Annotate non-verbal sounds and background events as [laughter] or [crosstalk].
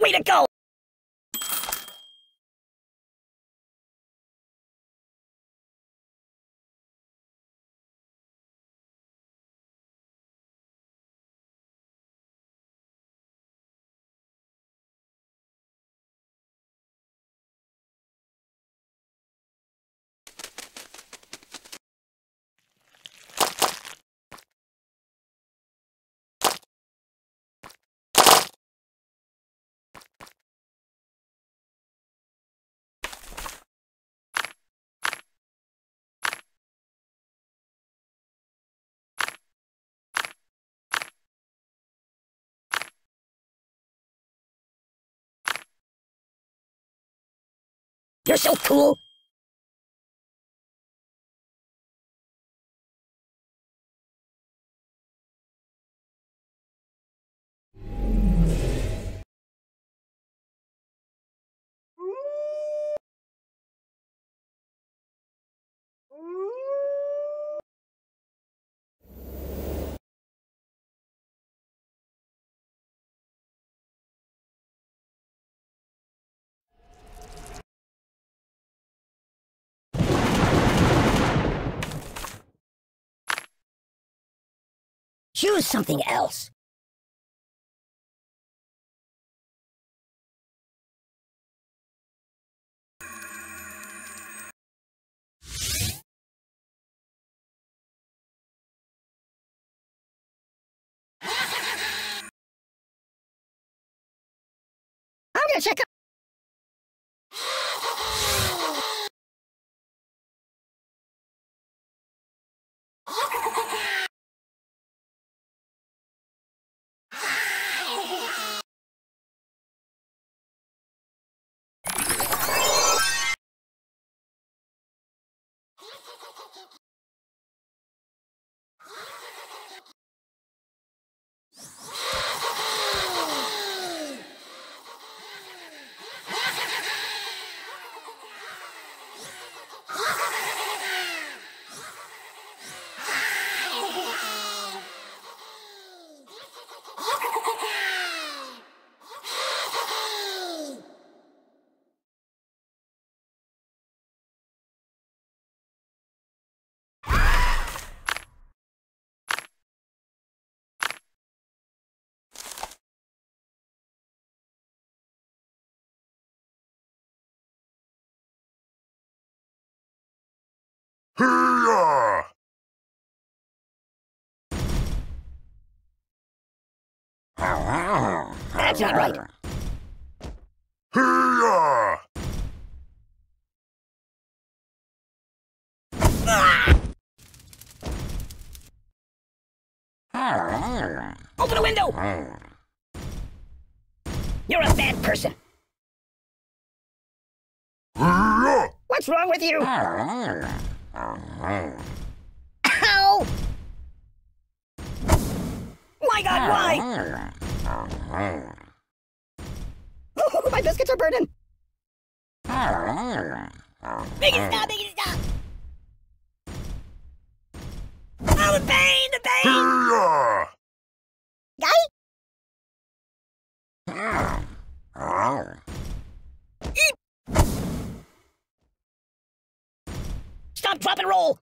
Way to go! You're so cool! Choose something else. I'm gonna check out. That's not right. Open the window! You're a bad person. What's wrong with you? Ow! My god, why? [laughs] My biscuits are burning. Make it stop, make it stop. Oh, the pain, the pain! Hiya! Stop, drop, and roll.